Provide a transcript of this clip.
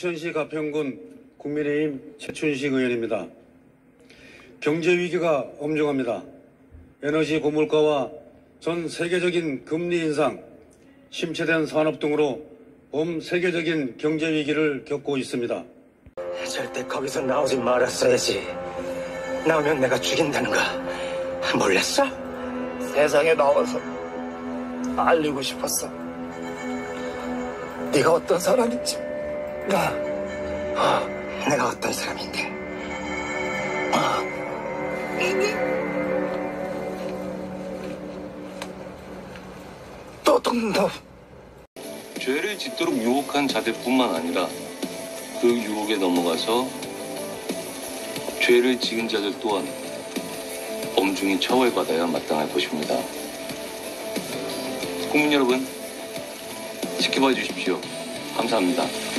천시 가평군 국민의힘 최춘식 의원입니다. 경제 위기가 엄중합니다. 에너지 고물가와 전 세계적인 금리 인상, 침체된 산업 등으로 본 세계적인 경제 위기를 겪고 있습니다. 절대 거기서 나오지 말았어야지. 나오면 내가 죽인다는 거 몰랐어? 세상에 나와서 알리고 싶었어. 네가 어떤 사람인지. 나 내가 어떤 사람인데? 또동너 죄를 짓도록 유혹한 자들뿐만 아니라 그 유혹에 넘어가서 죄를 지은 자들 또한 엄중히 처벌받아야 마땅할 것입니다. 국민 여러분, 지켜봐 주십시오. 감사합니다.